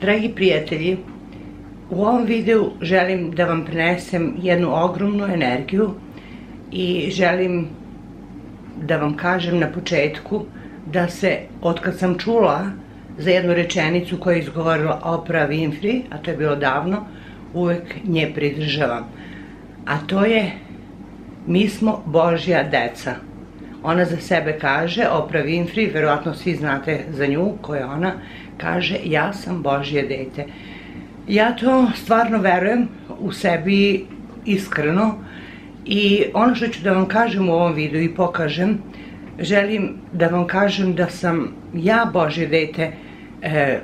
Dragi prijatelji, u ovom videu želim da vam prenesem jednu ogromnu energiju i želim da vam kažem na početku da se, otkad sam čula za jednu rečenicu koju je izgovorila Oprah Winfrey, a to je bilo davno, uvek nje pridržavam. A to je, mi smo Božja deca. Ona za sebe kaže, Oprah Winfrey, verovatno svi znate za nju, koja je ona, kaže, ja sam Božje dete. Ja to stvarno verujem u sebi iskreno i ono što ću da vam kažem u ovom videu i pokažem, želim da vam kažem da sam ja Božje dete, e,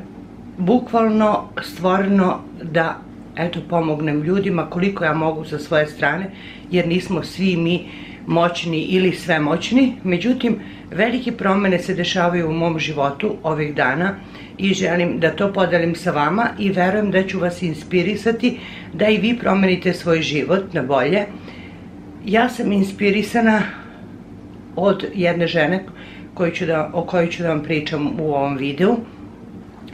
bukvalno stvoreno da eto pomognem ljudima koliko ja mogu sa svoje strane, jer nismo svi mi moćni ili svemoćni, međutim velike promene se dešavaju u mom životu ovih dana i želim da to podelim sa vama i verujem da ću vas inspirisati da i vi promenite svoj život na bolje. Ja sam inspirisana od jedne žene koju ću da, o kojoj ću da vam pričam u ovom videu,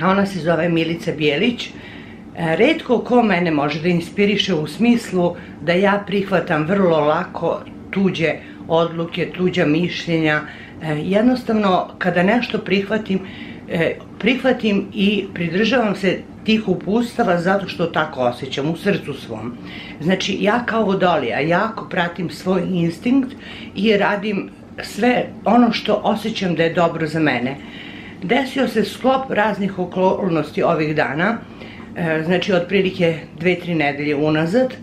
a ona se zove Milica Bijelić. E, redko ko mene može da inspiriše u smislu da ja prihvatam vrlo lako tuđe odluke, tuđa mišljenja. E, jednostavno, kada nešto prihvatim, e, prihvatim i pridržavam se tih upustava zato što tako osjećam u srcu svom. Znači, ja kao vodolija jako pratim svoj instinkt i radim sve ono što osjećam da je dobro za mene. Desio se sklop raznih okolnosti ovih dana, e, znači otprilike dve, tri nedelje unazad,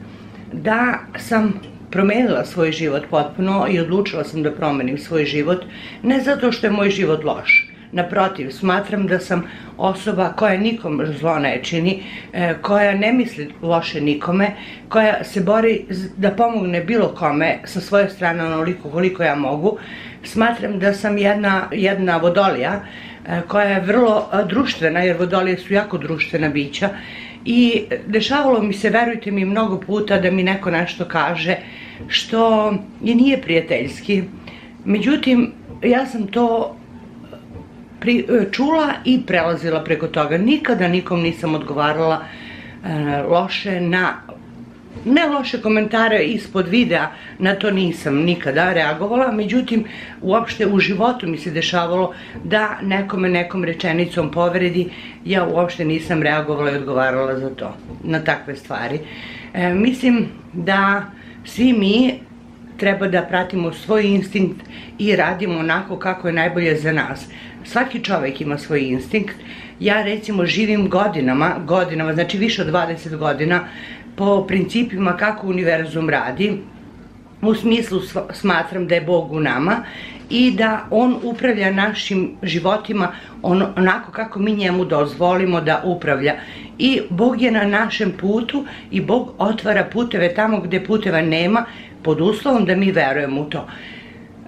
da sam promenila svoj život potpuno i odlučila sam da promenim svoj život, ne zato što je moj život loš, Naprotiv, smatram da sam osoba koja nikom zlo ne čini, e, koja ne misli loše nikome, koja se bori da pomogne bilo kome sa svoje strane onoliko koliko ja mogu. Smatram da sam jedna, jedna vodolija e, koja je vrlo društvena, jer vodolije su jako društvena bića i dešavalo mi se, verujte mi, mnogo puta da mi neko nešto kaže što i nije prijateljski. Međutim, ja sam to pri, e, čula i prelazila preko toga. Nikada nikom nisam odgovarala e, loše na ne loše komentare ispod videa, na to nisam nikada reagovala, međutim, uopšte u životu mi se dešavalo da nekome nekom rečenicom povredi, ja uopšte nisam reagovala i odgovarala za to, na takve stvari. E, mislim da svi mi treba da pratimo svoj instinkt i radimo onako kako je najbolje za nas. Svaki čovek ima svoj instinkt. Ja recimo živim godinama, godinama, znači više od 20 godina, po principima kako univerzum radi, u smislu smatram da je Bog u nama i da On upravlja našim životima onako kako mi njemu dozvolimo da upravlja. I Bog je na našem putu i Bog otvara puteve tamo gde puteva nema pod uslovom da mi verujemo u to.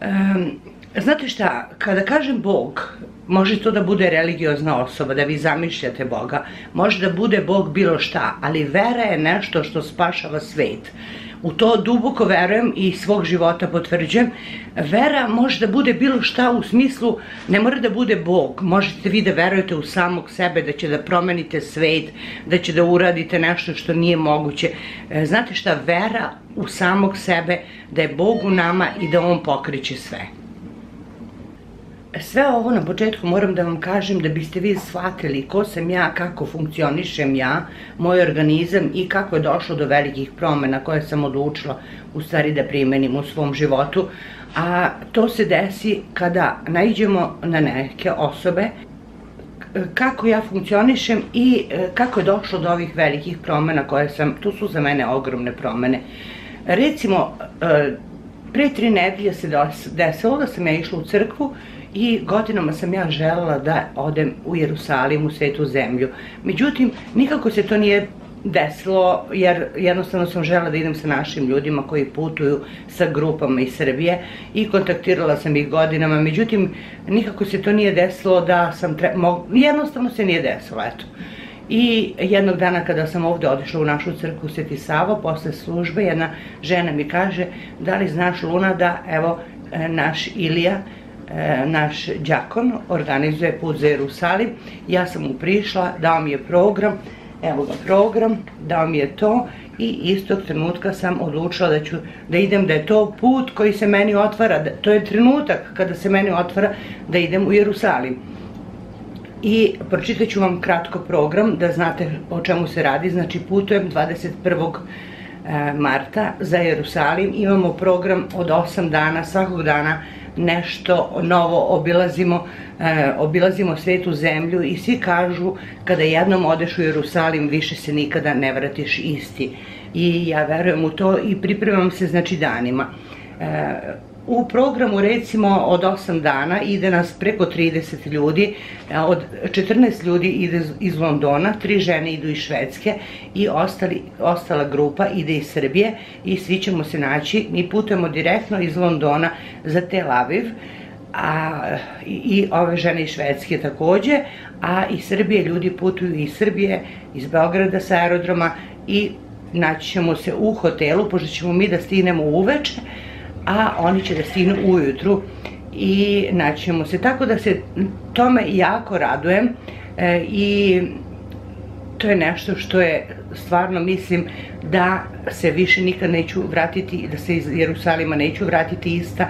Um, znate šta, kada kažem Bog, može to da bude religiozna osoba, da vi zamišljate Boga, može da bude Bog bilo šta, ali vera je nešto što spašava svet. U to duboko verujem i svog života potvrđujem. Vera može da bude bilo šta u smislu, ne mora da bude Bog. Možete vi da verujete u samog sebe, da će da promenite svet, da će da uradite nešto što nije moguće. E, znate šta, vera u samog sebe, da je Bog u nama i da On pokriće sve. Sve ovo na početku moram da vam kažem da biste vi shvatili ko sam ja, kako funkcionišem ja, moj organizam i kako je došlo do velikih promena koje sam odlučila u stvari da primenim u svom životu. A to se desi kada najđemo na neke osobe kako ja funkcionišem i e, kako je došlo do ovih velikih promena koje sam, tu su za mene ogromne promene. Recimo, e, pre tri nedelje se desilo da sam ja išla u crkvu i godinama sam ja želela da odem u Jerusalim, u svetu zemlju. Međutim, nikako se to nije desilo, jer jednostavno sam žela da idem sa našim ljudima koji putuju sa grupama iz Srbije i kontaktirala sam ih godinama, međutim, nikako se to nije desilo da sam, tre... jednostavno se nije desilo, eto. I jednog dana kada sam ovde otišla u našu crkvu Sveti Savo, posle službe, jedna žena mi kaže, da li znaš Luna da, evo, e, naš Ilija e, naš đakon organizuje put za Jerusalim. Ja sam mu prišla, dao mi je program, evo ga program, dao mi je to i istog trenutka sam odlučila da ću da idem, da je to put koji se meni otvara, da, to je trenutak kada se meni otvara da idem u Jerusalim. I pročitat ću vam kratko program da znate o čemu se radi. Znači putujem 21. E, marta za Jerusalim. Imamo program od 8 dana, svakog dana nešto novo obilazimo, e, obilazimo svetu zemlju i svi kažu kada jednom odeš u Jerusalim više se nikada ne vratiš isti. I ja verujem u to i pripremam se znači danima. E, u programu recimo od 8 dana ide nas preko 30 ljudi, od 14 ljudi ide iz Londona, tri žene idu iz Švedske i ostali, ostala grupa ide iz Srbije i svi ćemo se naći, mi putujemo direktno iz Londona za Tel Aviv, a, i ove žene iz Švedske takođe, a iz Srbije ljudi putuju iz Srbije, iz Beograda sa aerodroma i naći ćemo se u hotelu, pošto ćemo mi da stignemo uveče, a oni će da stignu ujutru i naćemo se. Tako da se tome jako radujem e, i to je nešto što je stvarno mislim da se više nikad neću vratiti, da se iz Jerusalima neću vratiti ista.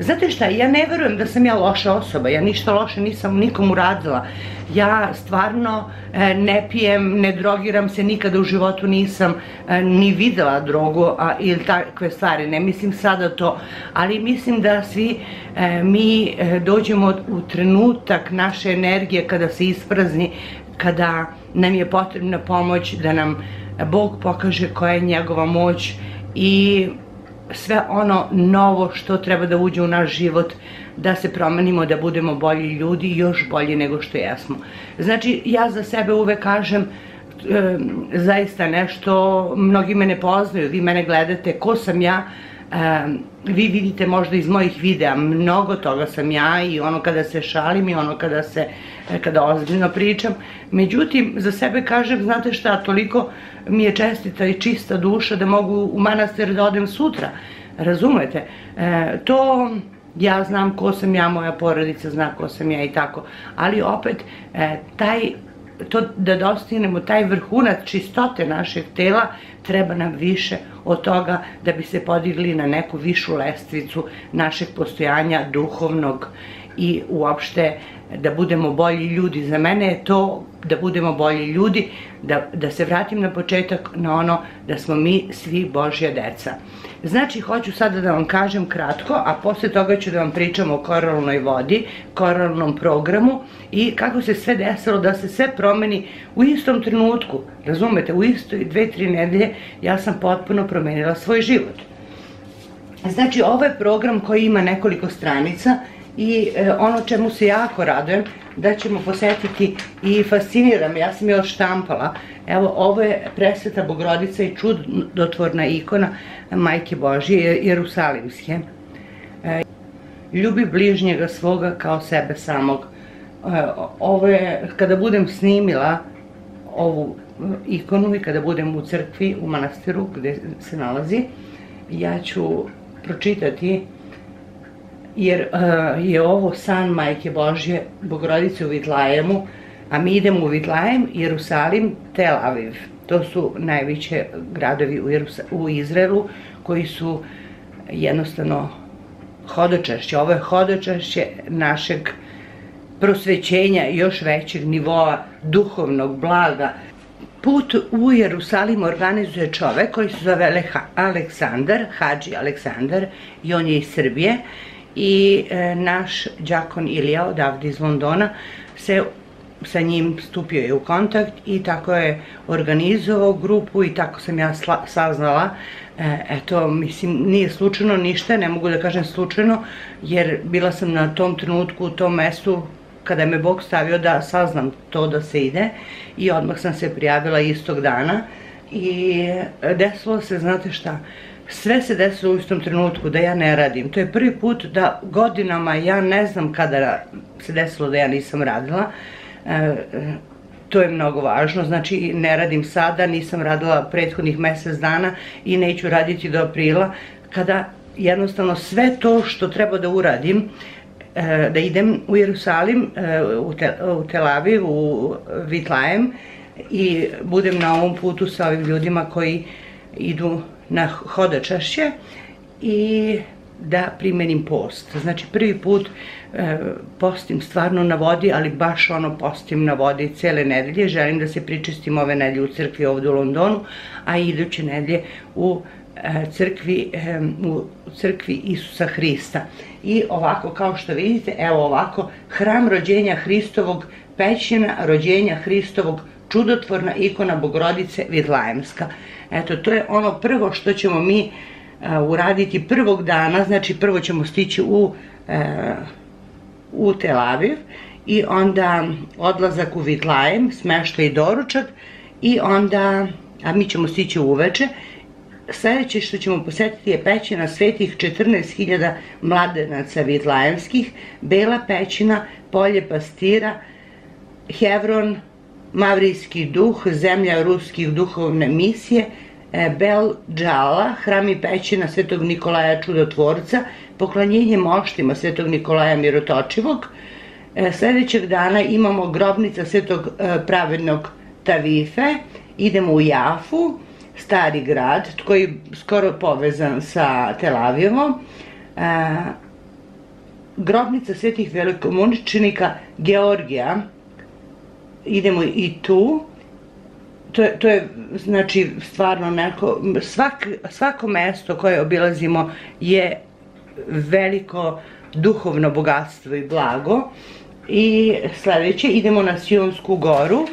Znate šta, ja ne verujem da sam ja loša osoba, ja ništa loše nisam nikom uradila. Ja stvarno e, ne pijem, ne drogiram se, nikada u životu nisam e, ni videla drogu a, ili takve stvari, ne mislim sada to, ali mislim da svi e, mi dođemo u trenutak naše energije kada se isprazni, kada nam je potrebna pomoć, da nam Bog pokaže koja je njegova moć i sve ono novo što treba da uđe u naš život, da se promenimo, da budemo bolji ljudi, još bolji nego što jesmo. Znači, ja za sebe uvek kažem, e, zaista nešto, mnogi me ne poznaju, vi mene gledate, ko sam ja, e, vi vidite možda iz mojih videa, mnogo toga sam ja i ono kada se šalim i ono kada se, kada ozbiljno pričam. Međutim, za sebe kažem, znate šta, toliko mi je čestita i čista duša da mogu u manastir da odem sutra. Razumete? E, to ja znam ko sam ja, moja porodica zna ko sam ja i tako. Ali opet, e, taj to da dostignemo taj vrhunac čistote našeg tela, treba nam više od toga da bi se podigli na neku višu lestvicu našeg postojanja duhovnog i uopšte da budemo bolji ljudi. Za mene je to da budemo bolji ljudi, da, da se vratim na početak na ono da smo mi svi Božja deca. Znači, hoću sada da vam kažem kratko, a posle toga ću da vam pričam o koralnoj vodi, koralnom programu i kako se sve desilo da se sve promeni u istom trenutku. Razumete, u istoj dve, tri nedelje ja sam potpuno promenila svoj život. Znači, ovo je program koji ima nekoliko stranica i e, ono čemu se jako radujem da ćemo posetiti i fasciniram, ja sam je štampala. Evo, ovo je presveta Bogrodica i čudotvorna ikona Majke Božije, Jerusalimske. E, ljubi bližnjega svoga kao sebe samog. E, ovo je, kada budem snimila ovu ikonu i kada budem u crkvi, u manastiru gde se nalazi, ja ću pročitati jer uh, je ovo san Majke Božje Bogorodice u Vitlajemu, a mi idemo u Vitlajem, Jerusalim, Tel Aviv. To su najveće gradovi u, u Izraelu koji su jednostavno hodočašće. Ovo je hodočašće našeg prosvećenja još većeg nivoa duhovnog blaga. Put u Jerusalim organizuje čovek koji se zove Aleksandar, Hadži Aleksandar i on je iz Srbije i e, naš đakon Ilija odavde iz Londona se sa njim stupio je u kontakt i tako je organizovao grupu i tako sam ja saznala. E, eto, mislim, nije slučajno ništa, ne mogu da kažem slučajno, jer bila sam na tom trenutku u tom mestu kada me Bog stavio da saznam to da se ide i odmah sam se prijavila istog dana i desilo se, znate šta, sve se desilo u istom trenutku da ja ne radim. To je prvi put da godinama ja ne znam kada se desilo da ja nisam radila. E, to je mnogo važno, znači ne radim sada, nisam radila prethodnih mesec dana i neću raditi do aprila, kada jednostavno sve to što treba da uradim e, da idem u Jerusalim, e, u, u Tel Aviv, u Vitlajem i budem na ovom putu sa ovim ljudima koji idu na hodočašće i da primenim post. Znači prvi put e, postim stvarno na vodi, ali baš ono postim na vodi cele nedelje. Želim da se pričistim ove nedelje u crkvi ovde u Londonu, a iduće nedelje u e, crkvi, e, u crkvi Isusa Hrista. I ovako, kao što vidite, evo ovako, hram rođenja Hristovog, pećina rođenja Hristovog, čudotvorna ikona Bogorodice Vidlajemska. Eto, to je ono prvo što ćemo mi uraditi prvog dana, znači prvo ćemo stići u, e, u Tel Aviv i onda odlazak u Vitlajem, smešta i doručak i onda, a mi ćemo stići uveče, Sledeće što ćemo posetiti je pećina svetih 14.000 mladenaca vitlajemskih, Bela pećina, Polje pastira, Hevron, Mavrijski duh, zemlja ruskih duhovne misije, E, Bel Džala, hram i pećina Svetog Nikolaja Čudotvorca, poklanjenje moštima Svetog Nikolaja Mirotočivog. E, sledećeg dana imamo grobnica Svetog e, pravednog Tavife, idemo u Jafu, stari grad, koji je skoro povezan sa Tel Avivom, grobnica svetih velikomuničenika Georgija, idemo i tu, to je, to je znači stvarno neko, svak, svako mesto koje obilazimo je veliko duhovno bogatstvo i blago. I sledeće, idemo na Sionsku goru.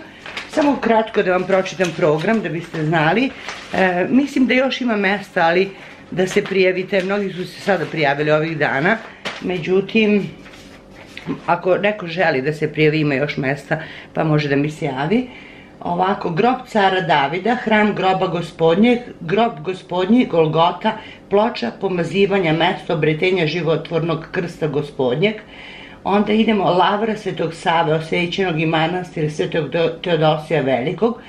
Samo kratko da vam pročitam program, da biste znali. E, mislim da još ima mesta, ali da se prijavite, mnogi su se sada prijavili ovih dana. Međutim, ako neko želi da se prijavi, ima još mesta, pa može da mi se javi. Ovako, grob cara Davida, hram groba gospodnjeg, grob gospodnji, Golgota, ploča pomazivanja, mesto obretenja životvornog krsta gospodnjeg, onda idemo Lavra Svetog Save, osvećenog i manastir Svetog Teodosija Velikog,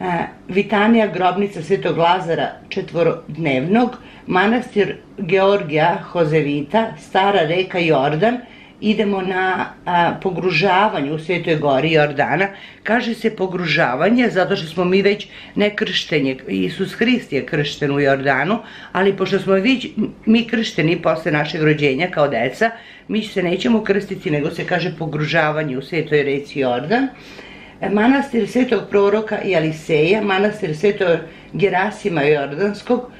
e, Vitanija grobnica Svetog Lazara četvorodnevnog, manastir Georgija Hozevita, stara reka Jordan, idemo na a, pogružavanje u Svetoj gori Jordana. Kaže se pogružavanje zato što smo mi već nekrštenje, Isus Hrist je kršten u Jordanu, ali pošto smo već mi kršteni posle našeg rođenja kao deca, mi se nećemo krstiti, nego se kaže pogružavanje u Svetoj reci Jordan. Manastir Svetog proroka i Aliseja, manastir Svetog Gerasima Jordanskog,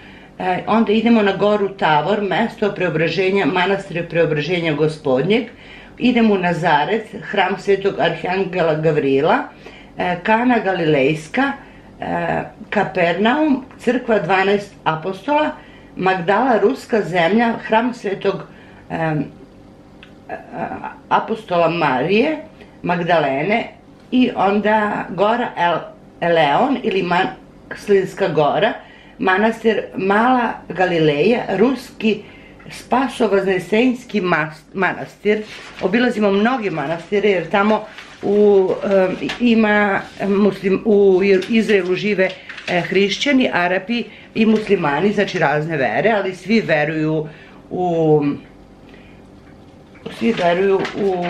onda idemo na goru Tavor, mesto preobraženja, manastre preobraženja gospodnjeg, idemo u Nazaret, hram svetog Arhangela Gavrila, e, Kana Galilejska, e, Kapernaum, crkva 12 apostola, Magdala, Ruska zemlja, hram svetog apostola Marije, Magdalene i onda gora El, Eleon ili Man, Slinska gora, manastir Mala Galileja, ruski Spaso-Vaznesenjski manastir. Obilazimo mnoge manastire jer tamo u, ima muslim, u Izraelu žive e, hrišćani, Arapi i muslimani, znači razne vere, ali svi veruju u svi veruju u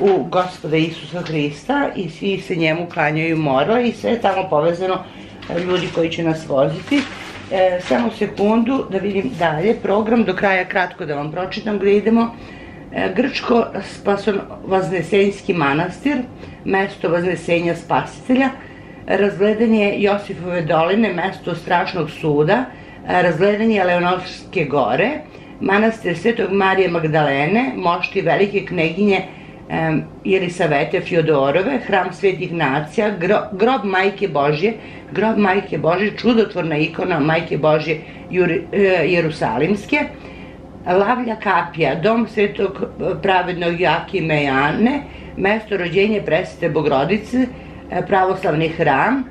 u gospoda Isusa Hrista i svi se njemu klanjaju morala i sve je tamo povezano ljudi koji će nas voziti. E, samo sekundu da vidim dalje program, do kraja kratko da vam pročitam gde idemo. E, Grčko spason Vaznesenjski manastir, mesto Vaznesenja spasitelja, razgledanje Josifove doline, mesto strašnog suda, e, razgledanje Leonorske gore, manastir Svetog Marije Magdalene, mošti velike kneginje Jelisavete Fjodorove, hram svetih nacija, grob Majke Božje, grob Majke Božje, čudotvorna ikona Majke Božje e, Jerusalimske, Lavlja kapija, dom svetog e, pravednog Jakime Jane, mesto rođenja presvete Bogrodice, e, pravoslavni hram,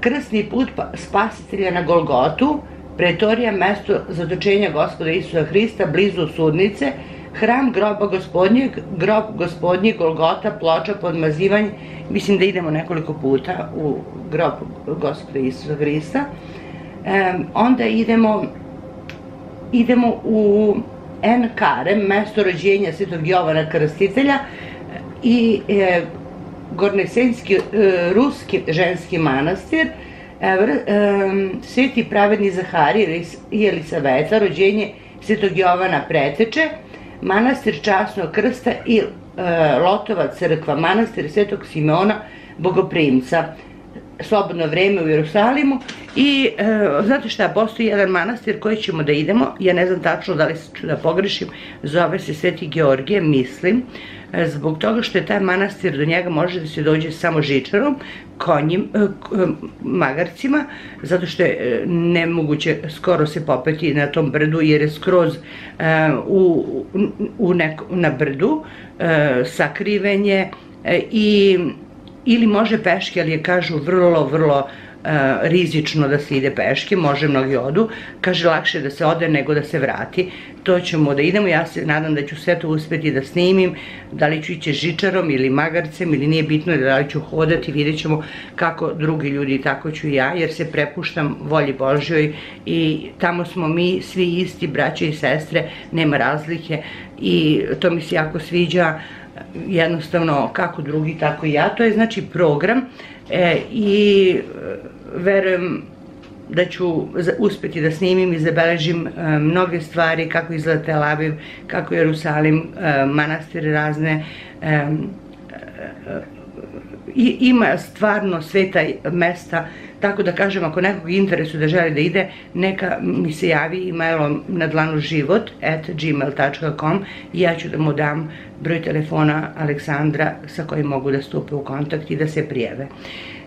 krsni put pa, spasitelja na Golgotu, pretorija mesto zatočenja gospoda Isusa Hrista blizu sudnice, hram groba gospodnjeg, grob gospodnjeg, Golgota, ploča, podmazivanje, mislim da idemo nekoliko puta u grob gospoda Isusa Hrista. E, onda idemo, idemo u N. Karem, mesto rođenja Svetog Jovana Krstitelja i e, Gornesenski e, ruski ženski manastir, e, Sveti pravedni Zahari i Elisaveta, rođenje Svetog Jovana Preteče, manastir Časnog krsta i e, Lotova crkva, manastir Svetog Simeona Bogoprimca slobodno vreme u Jerusalimu i e, znate šta, postoji jedan manastir koji ćemo da idemo, ja ne znam tačno da li ću da pogrešim, zove se Sveti Georgije, mislim, e, zbog toga što je taj manastir, do njega može da se dođe samo žičarom, konjim, e, magarcima, zato što je nemoguće skoro se popeti na tom brdu, jer je skroz u, na brdu, e, sakrivenje e, i ili može peške, ali je kažu vrlo, vrlo e, rizično da se ide peške, može mnogi odu, kaže lakše da se ode nego da se vrati, to ćemo da idemo, ja se nadam da ću sve to uspeti da snimim, da li ću ići žičarom ili magarcem ili nije bitno da li ću hodati, vidjet ćemo kako drugi ljudi, tako ću ja, jer se prepuštam volji Božjoj i tamo smo mi svi isti, braće i sestre, nema razlike i to mi se jako sviđa, jednostavno kako drugi, tako i ja. To je znači program e, i e, verujem da ću uspeti da snimim i zabeležim e, mnoge stvari, kako izgleda Tel Aviv, kako Jerusalim, manastire razne, i, ima stvarno sveta mesta Tako da kažem, ako nekog interesu da želi da ide, neka mi se javi emailom na dlanu život at gmail.com i ja ću da mu dam broj telefona Aleksandra sa kojim mogu da stupe u kontakt i da se prijeve.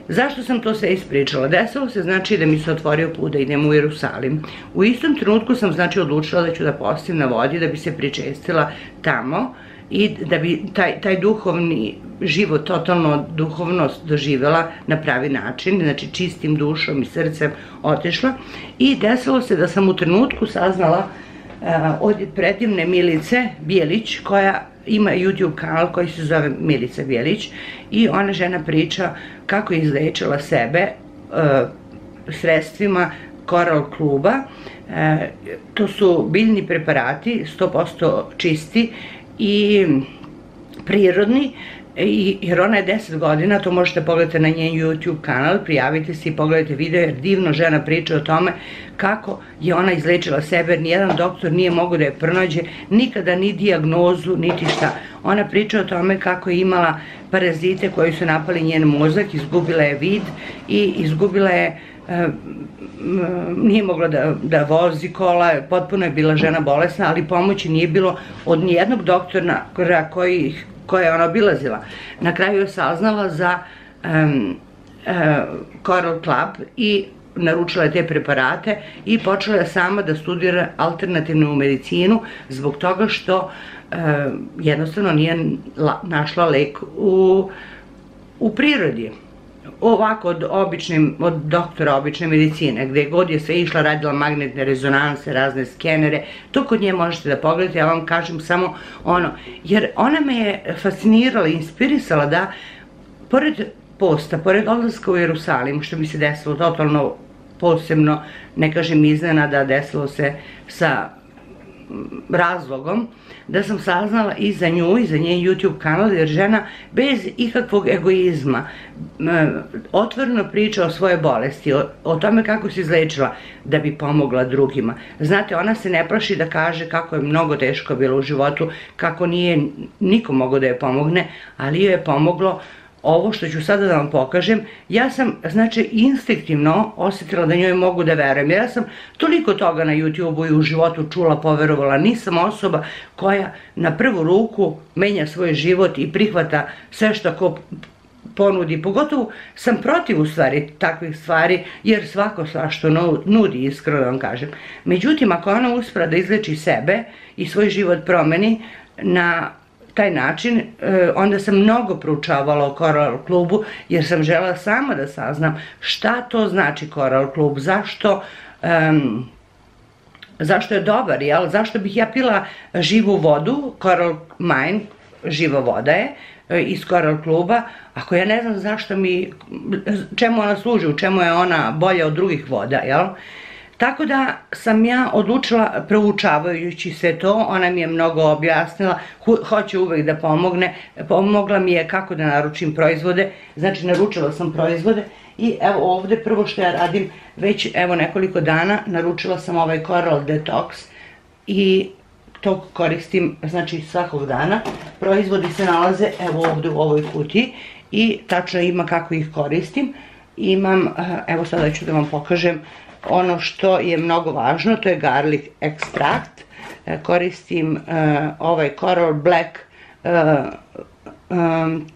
Zašto sam to sve ispričala? Desilo se znači da mi se otvorio put da idem u Jerusalim. U istom trenutku sam znači odlučila da ću da postim na vodi da bi se pričestila tamo i da bi taj, taj duhovni život, totalno duhovnost doživela na pravi način, znači čistim dušom i srcem otešla i desilo se da sam u trenutku saznala uh, od predivne Milice Bijelić koja ima YouTube kanal koji se zove Milica Bijelić i ona žena priča kako je izlečila sebe uh, sredstvima Coral kluba. E, to su biljni preparati, 100% čisti i prirodni, I, jer ona je 10 godina, to možete pogledati na njen YouTube kanal, prijavite se i pogledajte video, jer divno žena priča o tome kako je ona izlečila sebe, nijedan doktor nije mogo da je pronađe, nikada ni diagnozu, niti šta. Ona priča o tome kako je imala parazite koji su napali njen mozak, izgubila je vid i izgubila je nije mogla da, da vozi kola, potpuno je bila žena bolesna, ali pomoći nije bilo od nijednog doktora koji, koja je ona obilazila. Na kraju je saznala za um, uh, Coral Club i naručila je te preparate i počela je sama da studira alternativnu medicinu zbog toga što jednostavno nije našla lek u, u prirodi ovako od običnim, od doktora obične medicine, gde god je sve išla, radila magnetne rezonanse, razne skenere, to kod nje možete da pogledate, ja vam kažem samo ono, jer ona me je fascinirala, inspirisala da, pored posta, pored odlaska u Jerusalim, što mi se desilo totalno posebno, ne kažem iznenada, desilo se sa razlogom da sam saznala i za nju i za njen YouTube kanal jer žena bez ikakvog egoizma otvoreno priča o svoje bolesti, o, tome kako se izlečila da bi pomogla drugima. Znate, ona se ne plaši da kaže kako je mnogo teško bilo u životu, kako nije niko mogao da je pomogne, ali joj je pomoglo ovo što ću sada da vam pokažem, ja sam, znači, instinktivno osetila da njoj mogu da verujem. Ja sam toliko toga na YouTube-u i u životu čula, poverovala. Nisam osoba koja na prvu ruku menja svoj život i prihvata sve što ko ponudi. Pogotovo sam protiv u stvari takvih stvari, jer svako svašto nudi, iskreno da vam kažem. Međutim, ako ona uspra da izleči sebe i svoj život promeni na taj način, e, onda sam mnogo proučavala o Coral klubu, jer sam žela sama da saznam šta to znači Coral klub, zašto... Zašto je dobar, jel? Zašto bih ja pila živu vodu, Coral Mine, živa voda je, e, iz Coral kluba, ako ja ne znam zašto mi, čemu ona služi, u čemu je ona bolja od drugih voda, jel? Tako da sam ja odlučila, proučavajući sve to, ona mi je mnogo objasnila, hoće uvek da pomogne, pomogla mi je kako da naručim proizvode, znači naručila sam proizvode i evo ovde prvo što ja radim, već evo nekoliko dana naručila sam ovaj Coral Detox i to koristim znači svakog dana. Proizvodi se nalaze evo ovde u ovoj kutiji i tačno ima kako ih koristim. Imam, eh, evo sada ću da vam pokažem ono što je mnogo važno, to je garlic ekstrakt. Eh, koristim eh, ovaj Coral Black,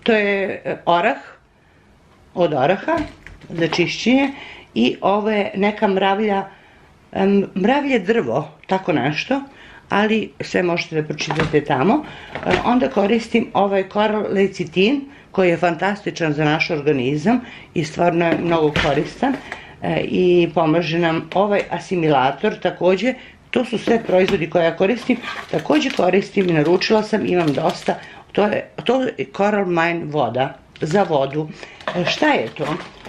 to je orah, od oraha za čišćenje i ovo je neka mravlja, mravlje drvo, tako nešto ali sve možete da pročitate tamo. E, onda koristim ovaj koral lecitin koji je fantastičan za naš organizam i stvarno je mnogo koristan e, i pomaže nam ovaj asimilator takođe. To su sve proizvodi koje ja koristim. Takođe koristim i naručila sam imam dosta. To je, to je Coral Mine voda za vodu. E, šta je to?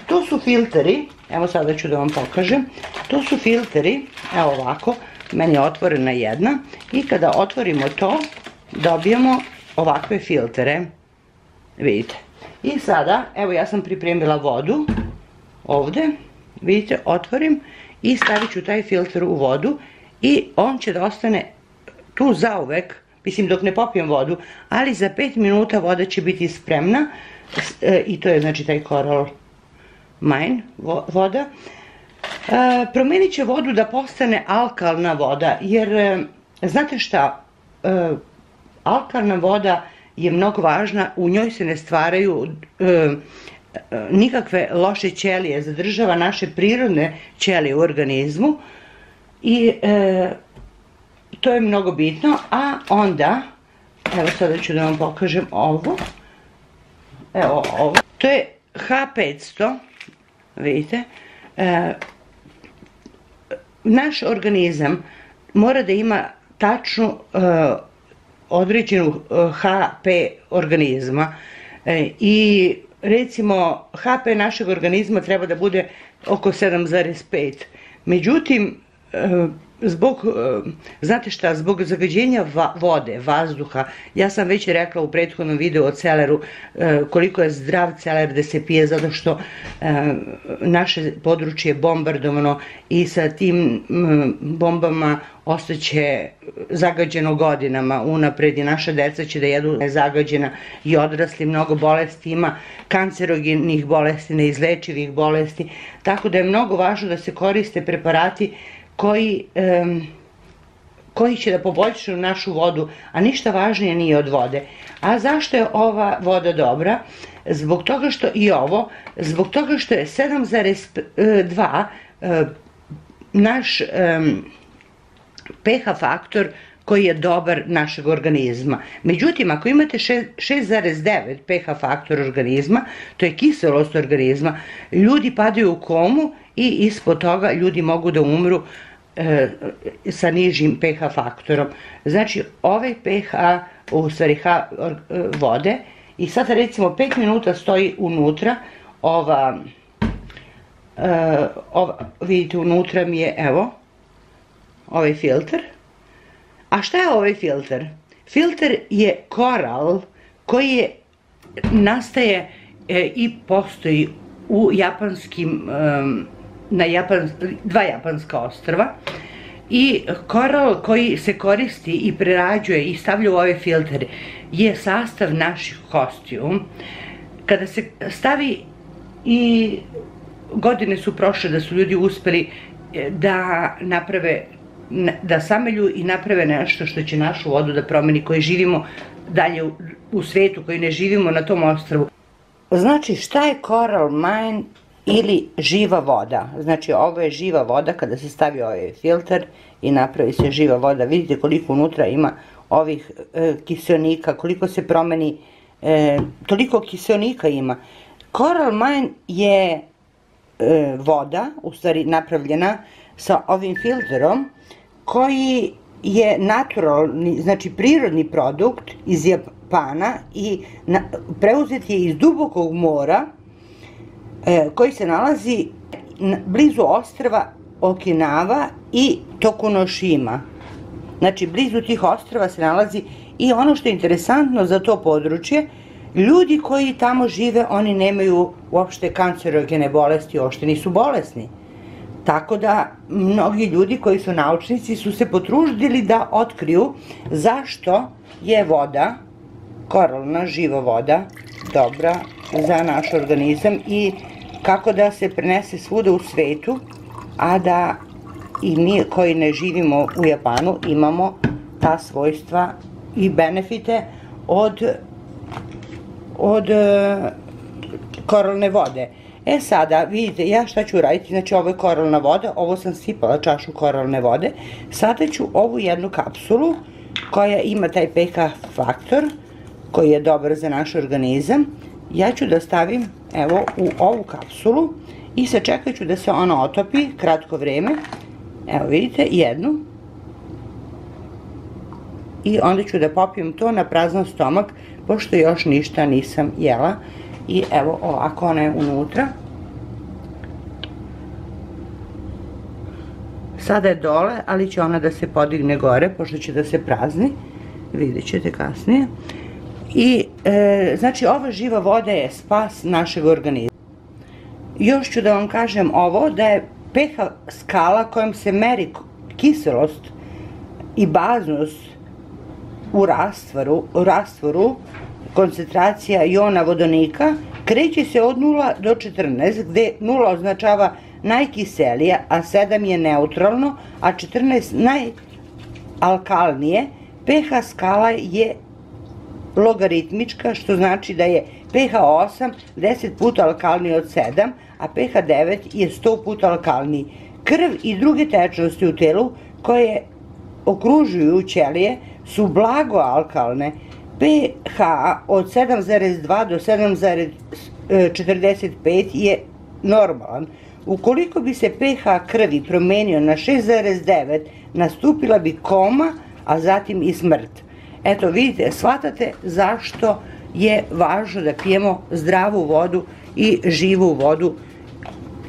to su filteri evo sada ću da vam pokažem. To su filteri evo ovako meni je otvorena jedna. I kada otvorimo to dobijemo ovakve filtere. Vidite. I sada evo ja sam pripremila vodu ovde vidite otvorim i stavit ću taj filter u vodu i on će da ostane tu zauvek mislim dok ne popijem vodu ali za 5 minuta voda će biti spremna e, i to je znači taj coral mine voda. E, promenit će vodu da postane alkalna voda, jer e, znate šta, e, alkalna voda je mnogo važna, u njoj se ne stvaraju nikakve loše ćelije, zadržava naše prirodne ćelije u organizmu i to je mnogo bitno, a onda, evo sada ću da vam pokažem ovo, evo ovo, to je H500, vidite, naš organizam mora da ima tačnu uh, određenu e, HP organizma e, i recimo HP našeg organizma treba da bude oko 7,5. Međutim, uh, zbog, e, znate šta, zbog zagađenja vode, vazduha, ja sam već rekla u prethodnom videu o celeru e, koliko je zdrav celer da se pije zato što e, naše područje je bombardovano i sa tim bombama ostaće zagađeno godinama unapred i naša deca će da jedu zagađena i odrasli mnogo bolesti ima kancerogenih bolesti, neizlečivih bolesti, tako da je mnogo važno da se koriste preparati koji, um, koji će da poboljšaju našu vodu, a ništa važnije nije od vode. A zašto je ova voda dobra? Zbog toga što i ovo, zbog toga što je 7,2 uh, naš um, pH faktor koji je dobar našeg organizma. Međutim, ako imate 6,9 pH faktor organizma, to je kiselost organizma, ljudi padaju u komu i ispod toga ljudi mogu da umru e, sa nižim pH faktorom. Znači, ovaj pH, u stvari H e, vode, i sad recimo 5 minuta stoji unutra, ova, e, ova, vidite unutra mi je, evo, ovaj filter. A šta je ovaj filter? Filter je koral koji je, nastaje e, i postoji u japanskim na Japan, dva japanska ostrva i koral koji se koristi i prerađuje i stavlja u ove filtere je sastav naših kostiju. Kada se stavi i godine su prošle da su ljudi uspeli e, da naprave da samelju i naprave nešto što će našu vodu da promeni koji živimo dalje u, u svetu, koji ne živimo na tom ostrvu. Znači, šta je Coral Mine ili živa voda. Znači ovo je živa voda kada se stavi ovaj filter i napravi se živa voda. Vidite koliko unutra ima ovih e, kiselnika, koliko se promeni, e, toliko kiselnika ima. Coral Mine je e, voda, u stvari napravljena sa ovim filterom koji je naturalni, znači prirodni produkt iz Japana i na, preuzet je iz dubokog mora e, koji se nalazi blizu ostrava Okinawa i Tokunoshima. Znači, blizu tih ostrava se nalazi i ono što je interesantno za to područje, ljudi koji tamo žive, oni nemaju uopšte kancerogene bolesti, uopšte nisu bolesni. Tako da, mnogi ljudi koji su naučnici su se potružili da otkriju zašto je voda, koralna, živa voda, dobra za naš organizam i kako da se prenese svuda u svetu, a da i mi koji ne živimo u Japanu imamo ta svojstva i benefite od od e, koralne vode. E sada, vidite, ja šta ću raditi, znači ovo je koralna voda, ovo sam sipala čašu koralne vode, sada ću ovu jednu kapsulu koja ima taj pH faktor, koji je dobar za naš organizam, ja ću da stavim, evo, u ovu kapsulu i sačekat ću da se ona otopi kratko vreme, evo vidite, jednu, i onda ću da popijem to na prazan stomak, pošto još ništa nisam jela. I evo ovako ona je unutra. Sada je dole, ali će ona da se podigne gore, pošto će da se prazni. Vidjet ćete kasnije. I, e, znači, ova živa voda je spas našeg organizma. Još ću da vam kažem ovo, da je pH skala kojom se meri kiselost i baznost u rastvoru, u rastvoru koncentracija iona vodonika kreće se od 0 do 14, gde 0 označava najkiselije, a 7 je neutralno, a 14 najalkalnije. pH skala je logaritmička, što znači da je pH 8 10 puta alkalniji od 7, a pH 9 je 100 puta alkalniji. Krv i druge tečnosti u telu koje okružuju ćelije su blago alkalne, pH od 7,2 do 7,45 je normalan. Ukoliko bi se pH krvi promenio na 6,9, nastupila bi koma, a zatim i smrt. Eto, vidite, shvatate zašto je važno da pijemo zdravu vodu i živu vodu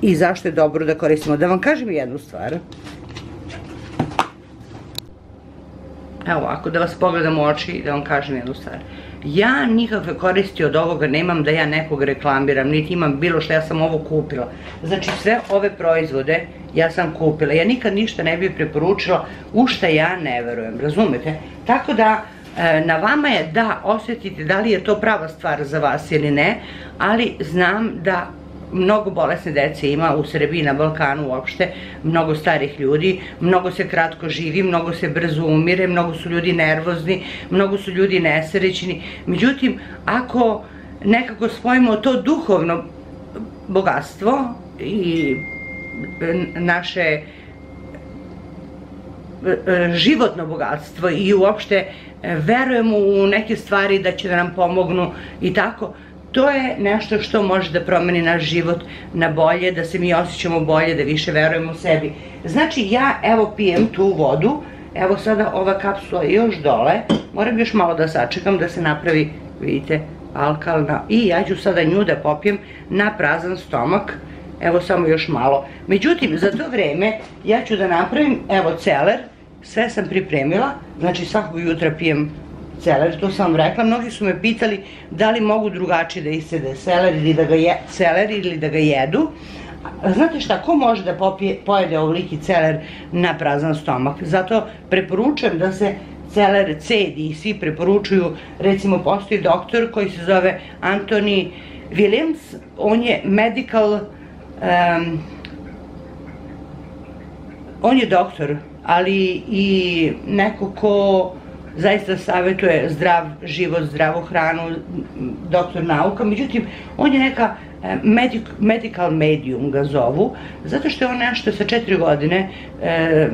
i zašto je dobro da koristimo. Da vam kažem jednu stvar. Evo ovako, da vas pogledam u oči i da vam kažem jednu stvar. Ja nikakve koristi od ovoga nemam da ja nekog reklamiram, niti imam bilo što, ja sam ovo kupila. Znači sve ove proizvode ja sam kupila. Ja nikad ništa ne bih preporučila u šta ja ne verujem, razumete? Tako da, e, na vama je da osjetite da li je to prava stvar za vas ili ne, ali znam da mnogo bolesne dece ima u Srbiji, na Balkanu uopšte, mnogo starih ljudi, mnogo se kratko živi, mnogo se brzo umire, mnogo su ljudi nervozni, mnogo su ljudi nesrećni. Međutim, ako nekako spojimo to duhovno bogatstvo i naše životno bogatstvo i uopšte verujemo u neke stvari da će da nam pomognu i tako, To je nešto što može da promeni naš život na bolje, da se mi osjećamo bolje, da više verujemo u sebi. Znači ja evo pijem tu vodu, evo sada ova kapsula je još dole, moram još malo da sačekam da se napravi, vidite, alkalna. I ja ću sada nju da popijem na prazan stomak, evo samo još malo. Međutim, za to vreme ja ću da napravim, evo celer, sve sam pripremila, znači svakog jutra pijem celer, to sam vam rekla. Mnogi su me pitali da li mogu drugačije da iscede celer ili da ga, je, celer ili da ga jedu. Znate šta, ko može da popije, pojede ovoliki celer na prazan stomak? Zato preporučujem da se celer cedi i svi preporučuju, recimo postoji doktor koji se zove Anthony Williams, on je medical, um, on je doktor, ali i neko ko zaista savjetuje zdrav život, zdravu hranu, doktor nauka, međutim, on je neka e, medical medium ga zovu, zato što je on nešto sa četiri godine e,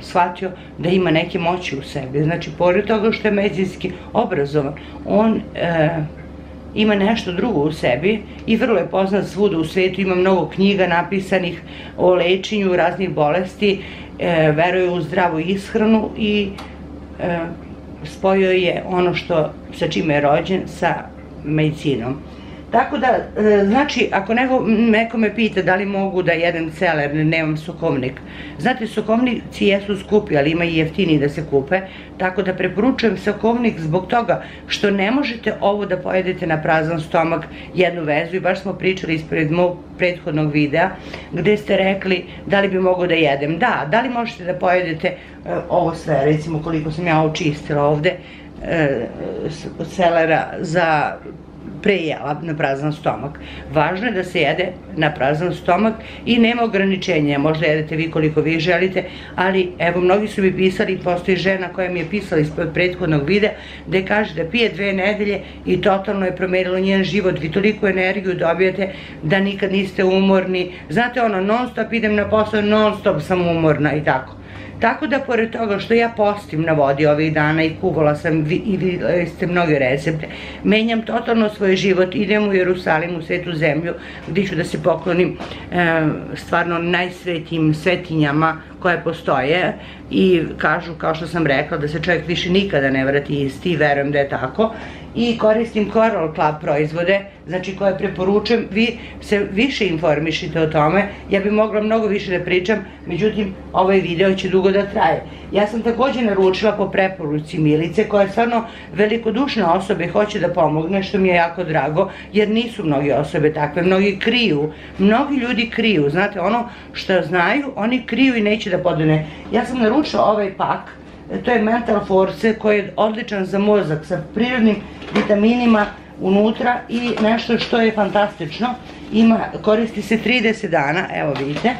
shvatio da ima neke moći u sebi. Znači, pored toga što je medicinski obrazovan, on e, ima nešto drugo u sebi i vrlo je poznat svuda u svetu, ima mnogo knjiga napisanih o lečenju raznih bolesti, e, veruje u zdravu ishranu i e, spojio je ono što, sa čime je rođen sa medicinom. Tako da, e, znači, ako neko, me pita da li mogu da jedem celer, nemam sokovnik. Znate, sokovnici jesu skupi, ali ima i jeftini da se kupe, tako da preporučujem sokovnik zbog toga što ne možete ovo da pojedete na prazan stomak jednu vezu i baš smo pričali ispred mog prethodnog videa gde ste rekli da li bi mogo da jedem. Da, da li možete da pojedete e, ovo sve, recimo koliko sam ja očistila ovde, e, celera za prejela na prazan stomak. Važno je da se jede na prazan stomak i nema ograničenja, možda jedete vi koliko vi želite, ali evo mnogi su mi pisali, postoji žena koja mi je pisala ispod prethodnog videa, gde kaže da pije dve nedelje i totalno je promenilo njen život, vi toliko energiju dobijate da nikad niste umorni, znate ono, non stop idem na posao, non stop sam umorna i tako. Tako da, pored toga što ja postim na vodi ovih dana i kuvala sam i vidjeli ste mnoge recepte, menjam totalno svoj život, idem u Jerusalim, u svetu zemlju, gdje ću da se poklonim e, stvarno najsvetijim svetinjama koje postoje i kažu, kao što sam rekla, da se čovjek više nikada ne vrati isti verujem da je tako. I koristim Coral Club proizvode, znači koje preporučujem, vi se više informišite o tome, ja bi mogla mnogo više da pričam, međutim ovaj video će dugo da traje. Ja sam takođe naručila po preporuci Milice, koja je stvarno velikodušna osoba i hoće da pomogne, što mi je jako drago, jer nisu mnogi osobe takve, mnogi kriju, mnogi ljudi kriju, znate, ono što znaju, oni kriju i neće da podane. Ja sam naručila ovaj pak, to je Mental Force koji je odličan za mozak sa prirodnim vitaminima unutra i nešto što je fantastično. Ima, koristi se 30 dana evo vidite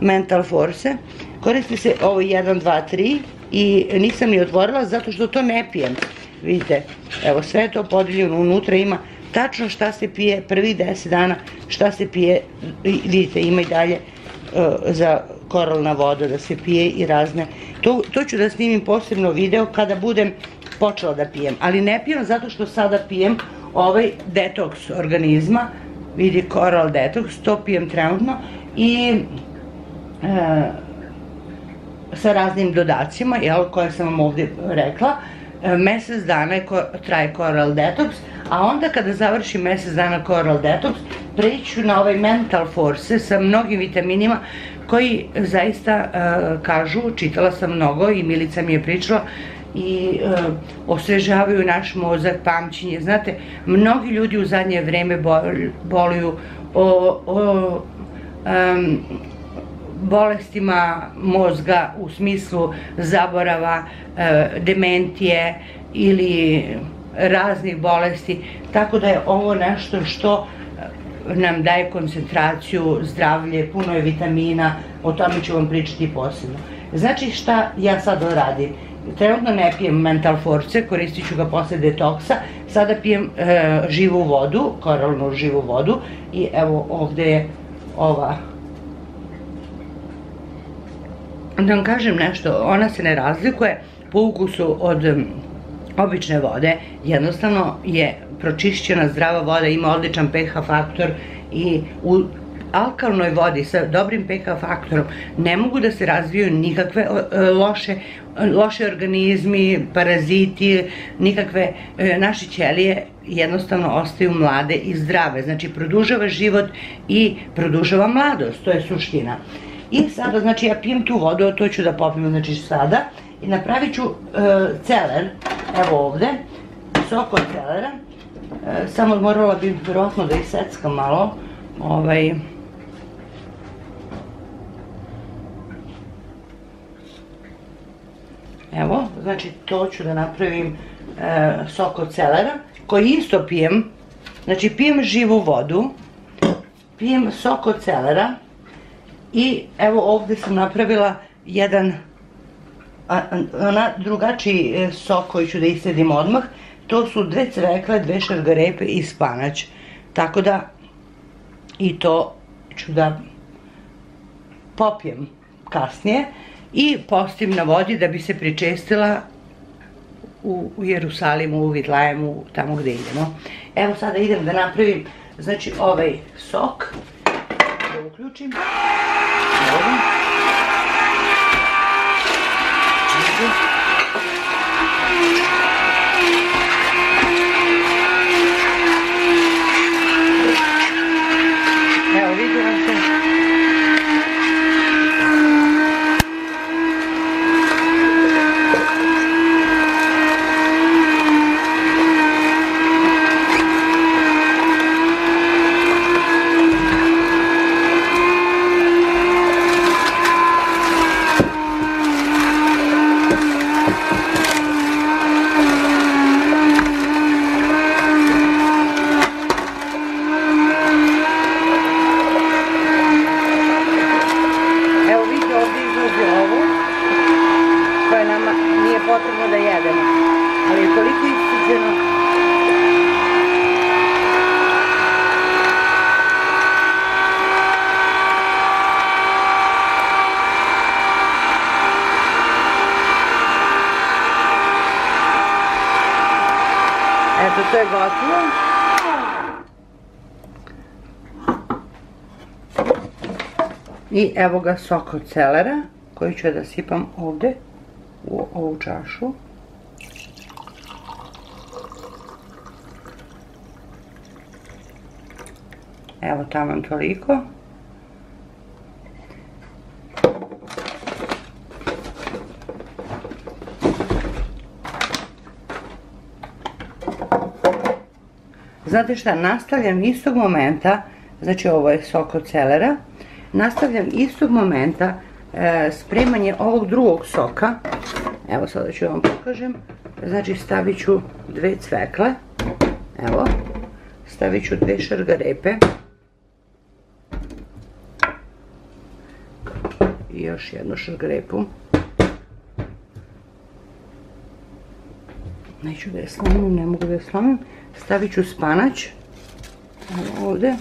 Mental Force. Koristi se ovo 1, 2, 3 i nisam ni otvorila zato što to ne pijem. Vidite, evo sve to podeljeno unutra ima tačno šta se pije prvi 10 dana šta se pije vidite ima i dalje uh, za koralna voda da se pije i razne. To, to ću da snimim posebno video kada budem počela da pijem. Ali ne pijem zato što sada pijem ovaj detoks organizma, vidi Coral Detox, to pijem trenutno i e, sa raznim dodacima, jel, koje sam vam ovdje rekla, e, mesec dana traje Coral Detox, a onda kada završi mesec dana Coral Detox, preću na ovaj Mental Force sa mnogim vitaminima koji zaista uh, kažu, čitala sam mnogo i Milica mi je pričala, i uh, osvežavaju naš mozak, pamćenje. Znate, mnogi ljudi u zadnje vreme boluju o, bolestima mozga u smislu zaborava, uh, dementije ili raznih bolesti, tako da je ovo nešto što nam daje koncentraciju, zdravlje, puno je vitamina, o tome ću vam pričati posebno. Znači šta ja sad radim? Trenutno ne pijem mental force, koristit ću ga posle detoksa, sada pijem e, živu vodu, koralnu živu vodu i evo ovde je ova da vam kažem nešto, ona se ne razlikuje po ukusu od obične vode, jednostavno je pročišćena zdrava voda, ima odličan pH faktor i u alkalnoj vodi sa dobrim pH faktorom ne mogu da se razviju nikakve e, loše, loše organizmi, paraziti, nikakve e, naše ćelije jednostavno ostaju mlade i zdrave. Znači, produžava život i produžava mladost, to je suština. I sada, znači, ja pijem tu vodu, to ću da popijem, znači, sada, i napravit ću uh, celer, evo ovde, sok od celera, samo morala bi vjerojatno da iseckam malo, ovaj, evo, znači to ću da napravim uh, sok od celera, koji isto pijem, znači pijem živu vodu, pijem sok od celera i evo ovde sam napravila jedan ona drugačiji e, sok koji ću da isedim odmah, to su dve cvekle, dve šargarepe i spanać. Tako da i to ću da popijem kasnije i postim na vodi da bi se pričestila u, u Jerusalimu, u Vidlajemu, tamo gde idemo. Evo sada idem da napravim, znači ovaj sok, da uključim. Ovo. to je gotovo. I evo ga sok od celera koji ću da sipam ovde u ovu čašu. Evo tamo toliko. Znate šta, nastavljam istog momenta, znači ovo je sok od celera, nastavljam istog momenta e, spremanje ovog drugog soka. Evo sada ću vam pokažem. Znači stavit ću dve cvekle. Evo. Stavit ću dve šargarepe. I još jednu šargarepu. Neću da je slomim, ne mogu da je slomim. Stavit ću spanać. Ovde.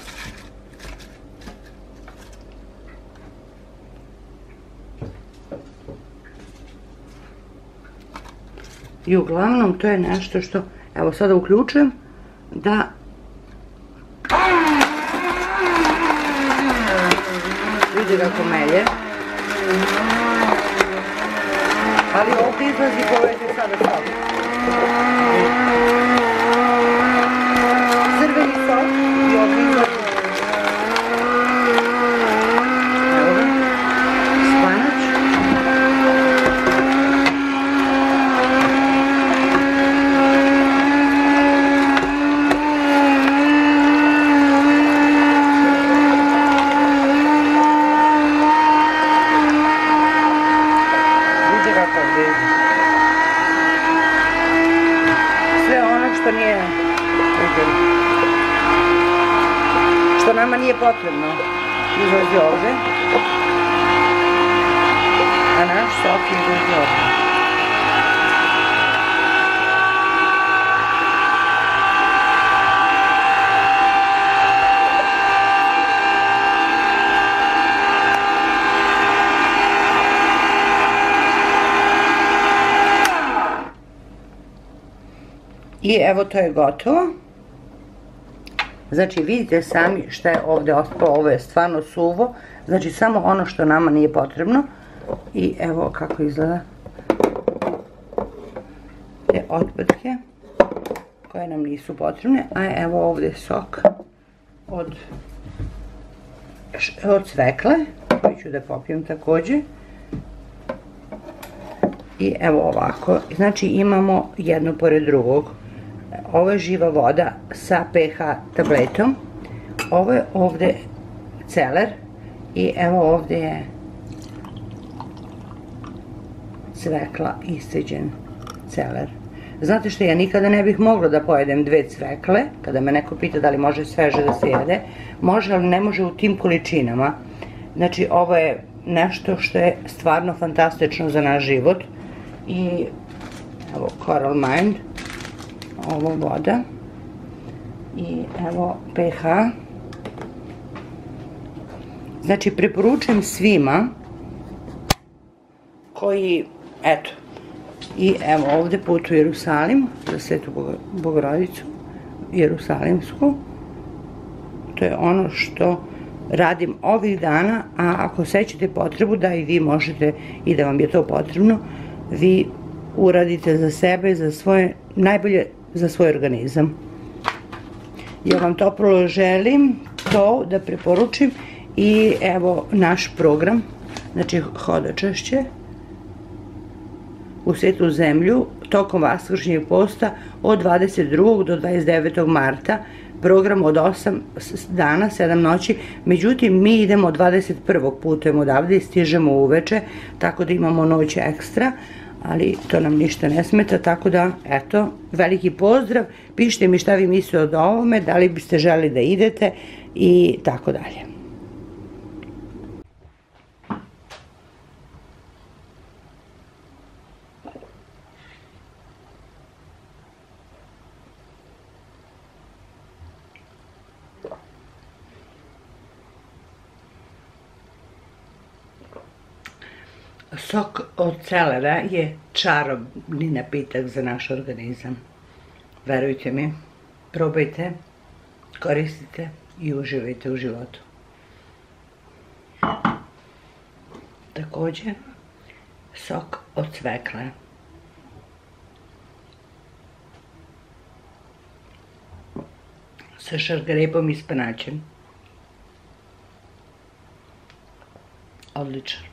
I uglavnom to je nešto što, evo sada uključujem, da vidi kako melje. Ali ovdje izlazi povede sada sada. potrebno izlazi ovde. A naš sok izlazi ovde. I evo to je gotovo. Znači vidite sami šta je ovde ostalo, ovo je stvarno suvo, znači samo ono što nama nije potrebno. I evo kako izgleda te otpadke koje nam nisu potrebne, a evo ovde sok od, od svekle, koji ću da popijem takođe. I evo ovako, znači imamo jedno pored drugog ovo je živa voda sa pH tabletom. Ovo je ovde celer i evo ovde je cvekla isteđen celer. Znate što, ja nikada ne bih mogla da pojedem dve cvekle, kada me neko pita da li može sveže da se jede, može, ali ne može u tim količinama. Znači, ovo je nešto što je stvarno fantastično za naš život i evo, Coral Mind, ovo voda i evo pH. Znači preporučujem svima koji eto i evo ovde put u Jerusalim za svetu Bogorodicu Jerusalimsku. To je ono što radim ovih dana a ako sećate potrebu da i vi možete i da vam je to potrebno vi uradite za sebe, za svoje najbolje za svoj organizam. Ja vam toplo želim to da preporučim i evo naš program, znači hodočašće u svetu zemlju tokom vaskršnjeg posta od 22. do 29. marta program od 8 dana, 7 noći, međutim mi idemo 21. putem odavde i stižemo uveče, tako da imamo noć ekstra, ali to nam ništa ne smeta, tako da, eto, veliki pozdrav, pišite mi šta vi mislite od ovome, da li biste želi da idete i tako dalje. Sok od celera je čarobni napitak za naš organizam. Verujte mi. Probajte, koristite i uživajte u životu. Također, sok od cvekle. Sa šargrepom i spanaćem. Odličan.